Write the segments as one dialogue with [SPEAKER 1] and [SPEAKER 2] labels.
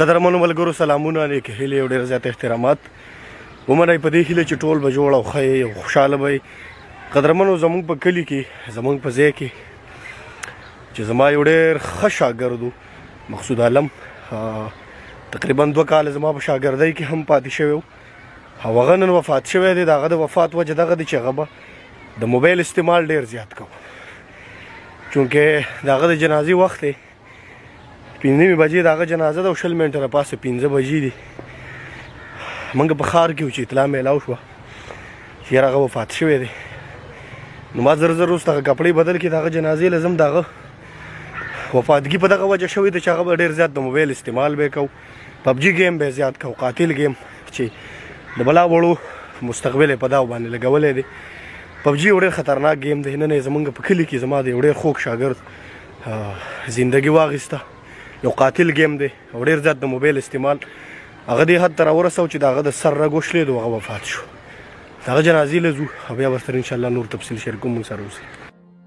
[SPEAKER 1] قدرمنو ملګرو سلامونه نیک هیلې او ډېر زیات احترامات ومنئ په دې هیله چې ټول به جوړ او ښه یې او خوشحاله به یې قدرمنو زموږ په کلي کې زموږ په ځای کې چې زما یو ډېر ښه شاګرد و مقصود عالم تقریبا دوه کاله زما په شاګردۍ کې هم پاتې شوی و او هغه نن وفات شوی دی د هغه د وفات وجه دغه دی چې هغه به د موبایل استعمال ډیر زیات کوو چونکه د هغه د جنازې وخت دی پنځه نیمې بجې د هغه جنازه ده او شل منټه را پاسه پنځه بجې دي موږ په ښار کې چې اطلاع میلاو شوه چې یاره هغه وفات شوی دی نو ما زر زر وروسته هغه کپړې بدل کړې د هغه جنازې لازم د هغه وفادګي په دغه وجه شوې ده چې هغه به ډېر زیات د موبایل استعمال به کو پبجي ګیم به زیات کو قاتل ګیم چې د بلا وړو مستقبل په دا باندې لګولې دي پبجي ډېر خطرناک ګیم دی نن زمونږ په کلی کې زما د ډېر خوک شاګرد زندگی واغسته یو قاتل ګیم دی ډېر زیات د موبایل استعمال هغه دې حد تر ورسو چې داغه د سر رګوش لید هغه وفات شو داغه جنازې لزو بیا ورسره ان شاء الله نور تفصیل شریکوم سره اوسئ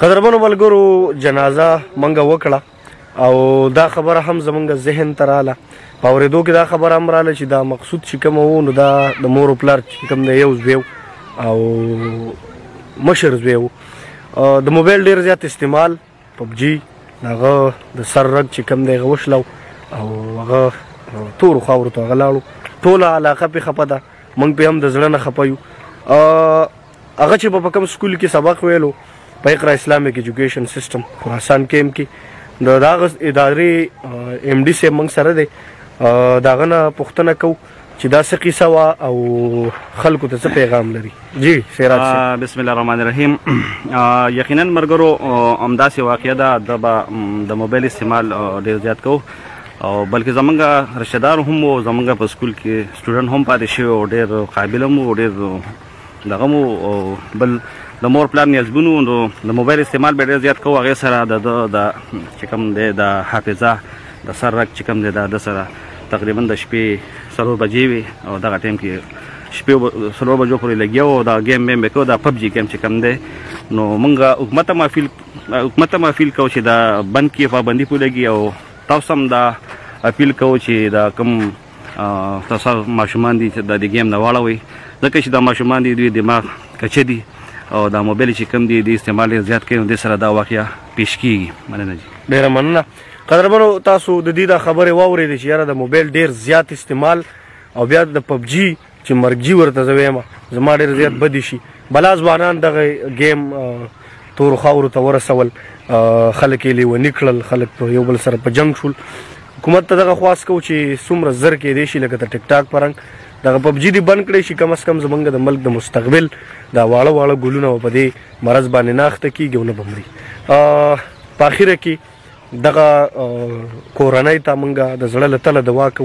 [SPEAKER 1] قدرمنو ملګرو جنازه منګه وکړه او دا خبره هم زمونږ ذهن ته رااله په اورېدو کې دا خبره هم رااله چې دا مقصود چې کوم وو نو دا د مور او پلار چې کوم دی یو زوی او مشر زوی وو د موبایل ډیر زیات استعمال پبجي هغه د سر رګ چې کم دی هغه وشلو او هغه تور خاور ته غلاړو ټوله علاقه په خپه ده مونږ په هم د زړه نه خپه یو هغه چې په کوم سکول کې سبق ویلو په اقرا اسلامیک ایجوکیشن سیستم خراسان کیمپ کې د داغه ادارې ایم ډي سي مونږ سره دی داغه نه پښتنه کو چې دا څه قصه وا او خلکو ته څه پیغام لري جی سیراج صاحب
[SPEAKER 2] بسم الله الرحمن الرحیم یقینا مرګرو همداسې واقعیا ده د با د موبایل استعمال ډیر زیات کو او بلکې زمونږ رشتہ دار هم او زمونږ په سکول کې سټوډنټ هم پاتې شوی او ډیر قابل هم او ډیر دغه مو او بل د مور پلار نیازبونو نو د موبایل استعمال به ډېر زیات کوو هغې سره د ده د چې کوم دی د حافظه د سر رګ چې کوم دی د ده سره تقریبا د شپې څلور بجې وي او دغه ټایم کې شپې څلور بجو پورې لګیا و دا ګیم بیم به کوو دا پبجي ګیم چې کوم دی نو موږ حکومت ته مافیل حکومت ته مافیل کوو چې دا بند کې پابندي پولګي او تاسو هم دا اپیل کوو چې دا کوم تاسو ماشومان دي چې د دې ګیم نه واړوي ځکه چې دا ماشومان دي دوی دماغ کچه دي او دا موبایل چې کم دي د استعمال زیات کوي د سره دا واقعیا پیش کیږي مننه جی
[SPEAKER 1] ډیره مننه قدرمنو تاسو د دې دا خبره واورېدې چې یاره د موبایل ډیر زیات استعمال او بیا د پبجي چې مرګجی ورته زه وایم زما ډېر زیات بدی شي بلا ځوانان دغه ګیم تور خاور ته ورسول خلک یې لیونی کړل خلک په یو بل سره په جنگ شول حکومت ته دغه خواست کو چې څومره زر کې دی شي لکه ټیک ټاک پرنګ دغه پبجي دی بند کړی شي کم اس کم زمونږ د ملک د مستقبل دا واړه واړه ګلونه په دې مرز باندې ناخته کیږي نه بمري په اخر کې دغه کورنۍ ته مونږه د زړه لته د واکو